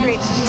Great.